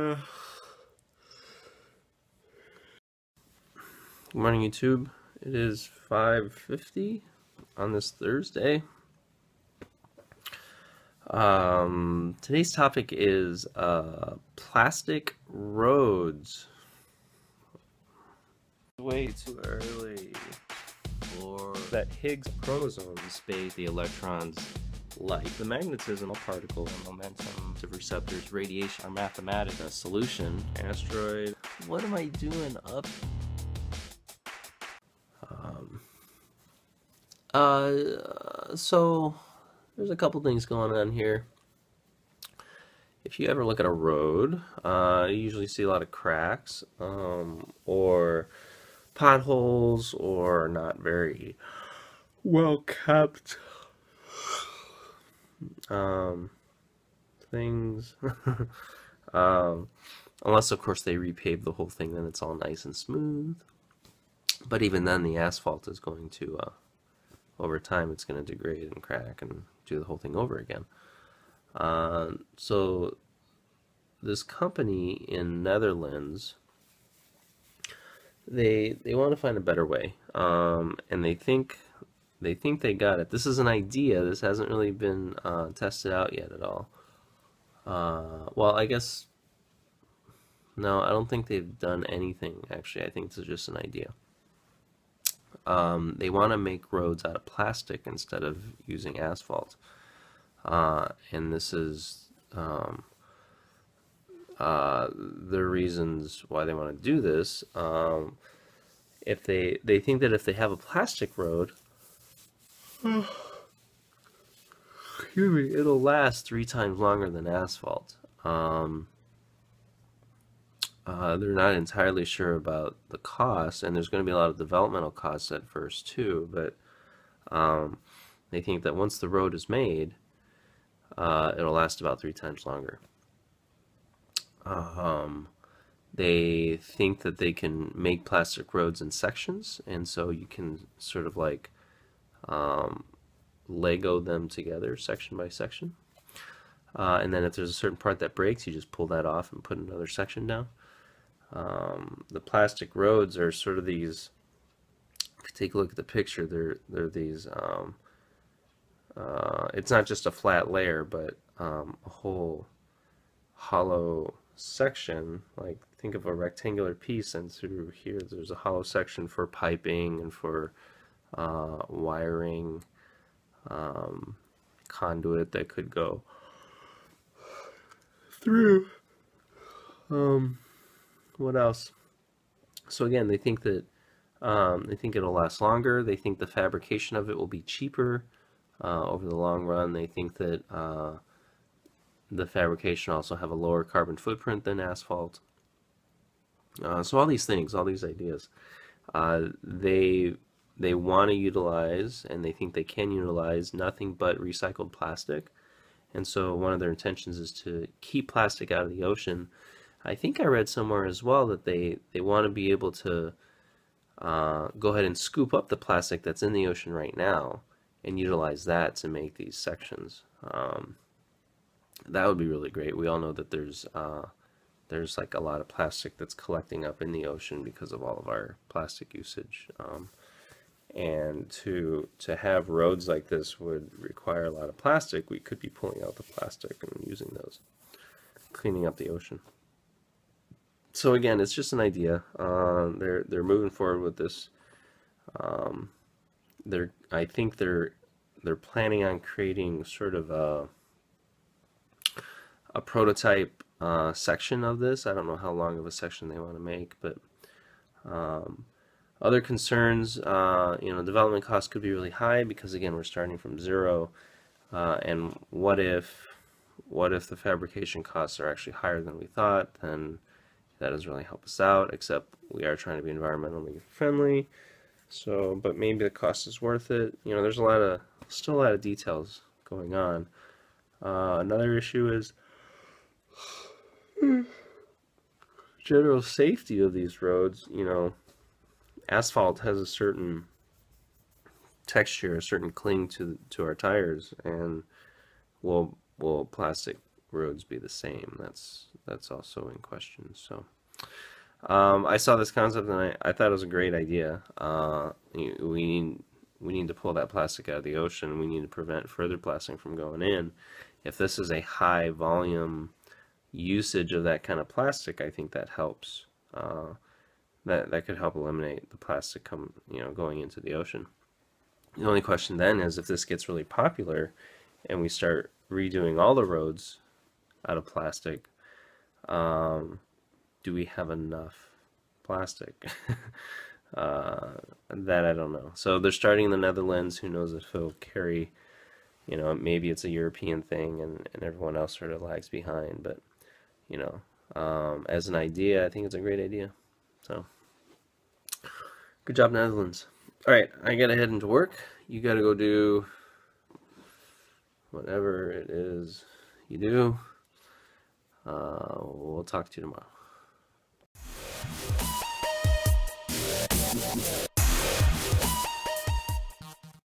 Good morning, YouTube. It is 5.50 on this Thursday. Um, today's topic is uh, plastic roads. Way too early. Or that Higgs protozoan space the electrons light. The magnetism of particle and momentum of receptors, radiation are mathematical. A solution. Asteroid. What am I doing up? Um, uh, so there's a couple things going on here. If you ever look at a road, uh, you usually see a lot of cracks um, or potholes or not very well kept um, things. um, unless, of course, they repave the whole thing, then it's all nice and smooth. But even then, the asphalt is going to, uh, over time, it's going to degrade and crack and do the whole thing over again. Uh, so this company in Netherlands, they they want to find a better way, um, and they think they think they got it. This is an idea. This hasn't really been uh, tested out yet at all. Uh, well, I guess, no, I don't think they've done anything, actually. I think this is just an idea. Um, they want to make roads out of plastic instead of using asphalt. Uh, and this is um, uh, the reasons why they want to do this. Um, if they, they think that if they have a plastic road, excuse me, it'll last three times longer than asphalt. Um, uh, they're not entirely sure about the cost, and there's going to be a lot of developmental costs at first too. But um, they think that once the road is made, uh, it'll last about three times longer. Um, they think that they can make plastic roads in sections, and so you can sort of like um, Lego them together section by section. Uh, and then if there's a certain part that breaks, you just pull that off and put another section down. Um, the plastic roads are sort of these, if you take a look at the picture, they're, they're these, um, uh, it's not just a flat layer, but um, a whole hollow section, like think of a rectangular piece and through here there's a hollow section for piping and for uh, wiring um, conduit that could go through. Um, what else? So again, they think that um, they think it'll last longer. They think the fabrication of it will be cheaper uh, over the long run. They think that uh, the fabrication also have a lower carbon footprint than asphalt. Uh, so all these things, all these ideas, uh, they they want to utilize and they think they can utilize nothing but recycled plastic. And so one of their intentions is to keep plastic out of the ocean. I think I read somewhere as well that they, they want to be able to uh, go ahead and scoop up the plastic that's in the ocean right now and utilize that to make these sections. Um, that would be really great. We all know that there's uh, there's like a lot of plastic that's collecting up in the ocean because of all of our plastic usage. Um, and to to have roads like this would require a lot of plastic we could be pulling out the plastic and using those cleaning up the ocean. So again it's just an idea. Uh, they're they're moving forward with this. Um, they're I think they're they're planning on creating sort of a a prototype uh, section of this. I don't know how long of a section they want to make but um, other concerns, uh, you know, development costs could be really high because again, we're starting from zero. Uh, and what if, what if the fabrication costs are actually higher than we thought? Then that doesn't really help us out. Except we are trying to be environmentally friendly. So, but maybe the cost is worth it. You know, there's a lot of, still a lot of details going on. Uh, another issue is general safety of these roads. You know, asphalt has a certain texture, a certain cling to to our tires, and will will plastic roads be the same? That's that's also in question. So um, I saw this concept and I, I thought it was a great idea. Uh, we need we need to pull that plastic out of the ocean. We need to prevent further plastic from going in. If this is a high volume usage of that kind of plastic, I think that helps. Uh, that that could help eliminate the plastic come you know going into the ocean. The only question then is if this gets really popular and we start redoing all the roads out of plastic, um, do we have enough plastic? uh, that I don't know. So they're starting in the Netherlands. Who knows if it'll carry, you know, maybe it's a European thing and, and everyone else sort of lags behind. But, you know, um, as an idea, I think it's a great idea. So, good job, Netherlands. All right, I gotta head into work. You gotta go do whatever it is you do. Uh, we'll talk to you tomorrow.